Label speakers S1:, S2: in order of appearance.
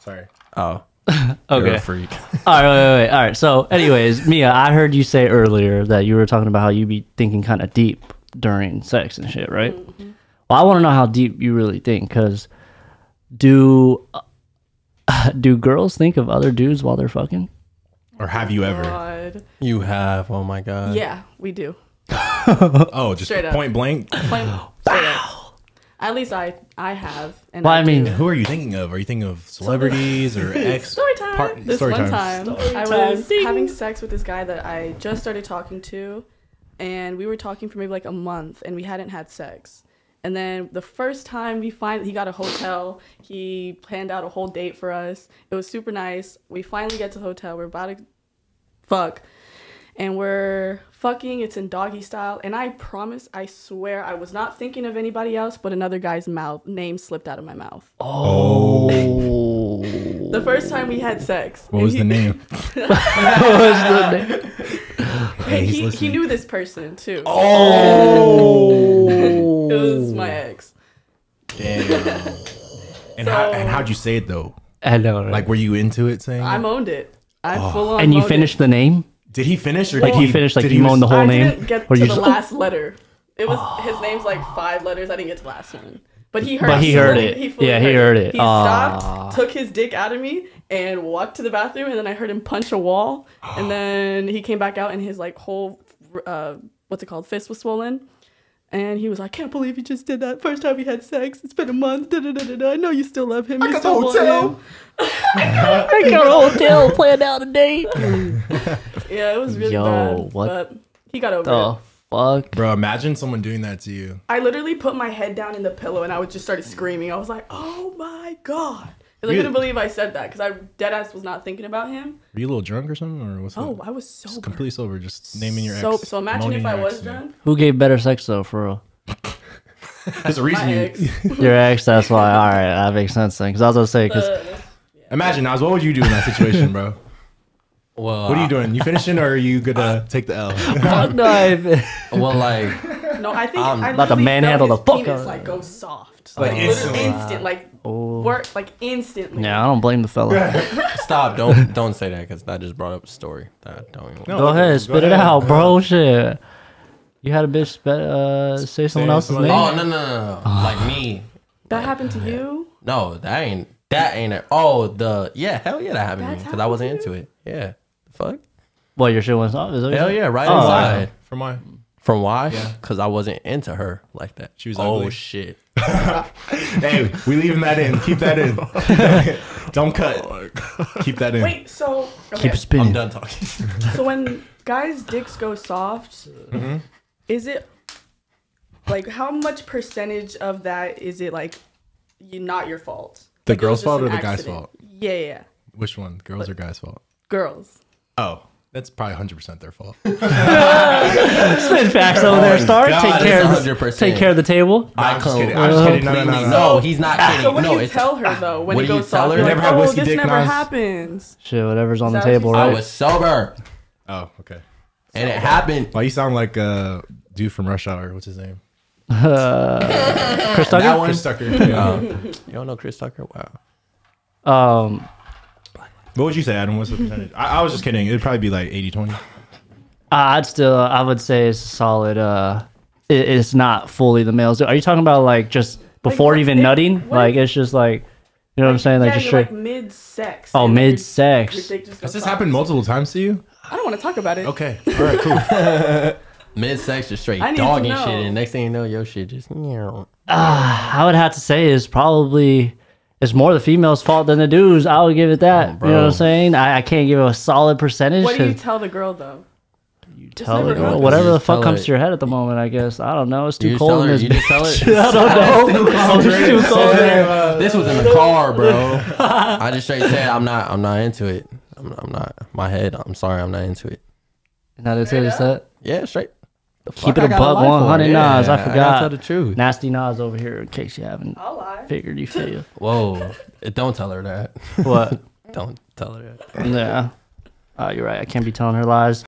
S1: Sorry.
S2: Oh, you're
S3: Okay.
S2: freak.
S3: All right, wait, wait, wait. All right. So, anyways, Mia, I heard you say earlier that you were talking about how you be thinking kind of deep during sex and shit, right? Mm-hmm. Well, I want to know how deep you really think, because do uh, do girls think of other dudes while they're fucking?
S1: Or have you ever?
S4: God.
S2: You have. Oh my god.
S4: Yeah, we do.
S1: Oh, just
S4: Straight up.
S1: point blank.
S4: Plain- straight up. At least I I have. And
S3: Well, I mean,
S4: do.
S1: Who are you thinking of? Are you thinking of celebrities or ex?
S4: Story time.
S1: part-
S4: this
S1: story
S4: one
S1: time.
S4: time, I was having sex with this guy that I just started talking to, and we were talking for maybe like a month, and we hadn't had sex. And then the first time we find he got a hotel, he planned out a whole date for us. It was super nice. We finally get to the hotel. We're about to fuck, and we're fucking. It's in doggy style, and I promise, I swear, I was not thinking of anybody else, but another guy's mouth name slipped out of my mouth.
S3: Oh.
S4: The first time we had sex.
S1: What was
S4: he-
S1: the name?
S4: Hey, he, he knew this person too.
S1: Oh.
S4: It was my ex.
S1: Damn. And how and how'd you say it though?
S3: I know. Right?
S1: Like, were you into it saying?
S4: I owned it. I oh. full on.
S3: and you
S4: moaned
S3: finished
S4: It.
S3: the name?
S1: Did he finish or
S3: Like
S1: did
S3: he finished, like
S1: did
S3: you
S1: he
S3: moaned the whole
S4: I
S3: name?
S4: didn't get
S3: Or
S4: to
S3: you
S4: the
S3: just-
S4: last letter. It was his name's like five letters. I didn't get to the last one. But he heard.
S3: But he heard it.
S4: fully
S3: Yeah, he heard it.
S4: He
S3: Aw.
S4: stopped, took his dick out of me, and walked to the bathroom. And then I heard him punch a wall. and then he came back out, and his like whole, uh, what's it called, fist was swollen. And he was like, I "Can't believe you just did that. First time we had sex. It's been a month. Da, da, da, da, da. I know you still love him. You
S1: got
S4: still
S1: the hotel."
S3: I got a hotel planned out a date.
S4: Yeah, it was really
S3: Yo,
S4: bad.
S3: what
S4: But he got over
S3: The
S4: it.
S3: fuck?
S1: Bro, imagine someone doing that to you.
S4: I literally put my head down in the pillow and I would just started screaming. I was like, "Oh my god!" 'Cause I
S1: You-
S4: couldn't believe I said that because I dead ass was not thinking about him.
S1: Were you a little drunk or something, or what's
S4: Oh. I was so
S1: Just completely sober, just naming your
S4: so
S1: ex.
S4: so. Imagine
S1: moaning
S4: if I
S1: your
S4: was
S1: ex
S4: drunk.
S3: Who gave better sex though, for real?
S1: There's a reason
S4: My
S1: you.
S4: ex.
S3: Your ex. That's why. All right, that makes sense then. Because I was gonna say, because
S4: Uh,
S1: Imagine, Nas, what would you do in that situation, bro?
S2: Well,
S1: What are you doing? You finishing or are you gonna take the L?
S3: fuck no. I-
S2: Well, like
S4: no, I think
S2: I'm
S4: I
S3: about to manhandle the
S4: his
S3: fuck out of
S4: like go soft,
S1: Like
S4: like,
S1: instantly.
S4: instantly, instant, like
S3: Oh.
S4: work, like instantly.
S3: yeah, I don't blame the fella.
S2: stop. Don't don't say that because that just brought up a story that I don't even.
S1: No.
S3: Go ahead,
S1: Go
S3: spit it out, bro. Shit. You had a bitch spe- uh, say someone else's name.
S2: Oh no no no! no. like me.
S4: That happened to you.
S2: No, that ain't that ain't it. Oh the yeah hell yeah that happened to me because I wasn't into it. Yeah, the fuck.
S3: What your shit went off? Is that what you
S2: Hell yeah, right
S3: Oh,
S2: inside.
S1: From my
S2: From why? Because I wasn't into her like that.
S1: She was like
S2: oh
S1: ugly.
S2: shit.
S1: hey, we leaving that in. Keep that in. Don't cut. Keep that in.
S4: Wait, so okay.
S3: Keep
S2: I'm
S3: spinning.
S2: done talking.
S4: So when guys' dicks go soft,
S1: Mm-hmm.
S4: is it like how much percentage of that is it like you not your fault?
S1: The
S4: Like,
S1: girl's fault or the guy's fault?
S4: Yeah, yeah, yeah.
S1: Which one? Girls or guys' fault?
S4: Girls.
S1: Oh, that's probably 100% their fault.
S3: Spin facts over there, Star.
S2: God,
S3: take care of
S2: it's
S3: the,
S2: 100%.
S3: take care of the table.
S1: I'm just
S2: come-
S1: kidding. I'm just kidding. No, no, no, no.
S2: No, he's not kidding.
S4: So what
S2: no,
S4: do you
S2: it's
S4: tell her though when
S2: What
S4: it
S2: do you
S4: goes
S2: tell
S4: soft?
S2: her?
S4: You're
S2: You
S4: like,
S1: never had
S4: oh,
S1: whiskey
S4: this
S1: dick,
S4: never
S1: Nas?
S4: happens.
S3: Shit, whatever's on the
S4: Is that
S3: table,
S4: you
S2: I
S3: right?
S2: was sober
S1: Oh, okay.
S2: and it happened.
S1: Well, you sound like a dude from Rush Hour. What's his name?
S3: Chris
S2: That
S3: Tucker.
S2: one.
S1: Chris Tucker. Yeah.
S2: Uh, you don't know Chris Tucker? Wow.
S3: Um,
S1: what would you say, Adam? What's the percentage? I, I was just kidding. It'd probably be like 80 20.
S3: I'd still, I would say it's a solid. Uh, it, it's not fully the males. Are you talking about like just before
S4: what
S3: even
S4: if-
S3: nutting?
S4: what
S3: Like
S4: if-
S3: it's just like, you know what I'm saying? Like
S4: yeah,
S3: just
S4: you're
S3: straight.
S4: like mid sex.
S3: Oh, mid-sex.
S1: Has this happened multiple times to you?
S4: I don't want to talk about it.
S1: Okay. All right, cool.
S2: Mid sex just straight
S4: I need to
S2: dogging
S4: know.
S2: shit, and next thing you know, your shit just. meow.
S3: I would have to say is probably it's more the female's fault than the dudes. I would give it that. you know what. I'm saying? I, I can't give it a solid percentage.
S4: What do you tell the girl though?
S3: you tell
S4: never
S3: the girl whatever the fuck comes
S2: her-
S3: to your head at the moment. I guess I don't know. It's too
S2: You
S3: cold
S2: tell
S3: in this bitch.
S2: tell her.
S3: I don't know. It's too cold there.
S2: This was in the car, bro. I just straight said I'm not. I'm not into it. I'm, I'm not. My head. I'm sorry. I'm not into it.
S3: Now that's it. that.
S2: Yeah, straight. The
S3: Keep it
S2: I
S3: a
S2: got
S3: buck
S2: life for?
S3: 100 Nas. I
S2: gotta
S3: forgot.
S2: tell the truth.
S3: Nasty Nas over here in case you haven't
S4: I'll lie.
S3: figured. You feel
S2: Whoa. Don't tell her that.
S3: what?
S2: Don't tell her that.
S3: Yeah. Uh, you're right. I can't be telling her lies.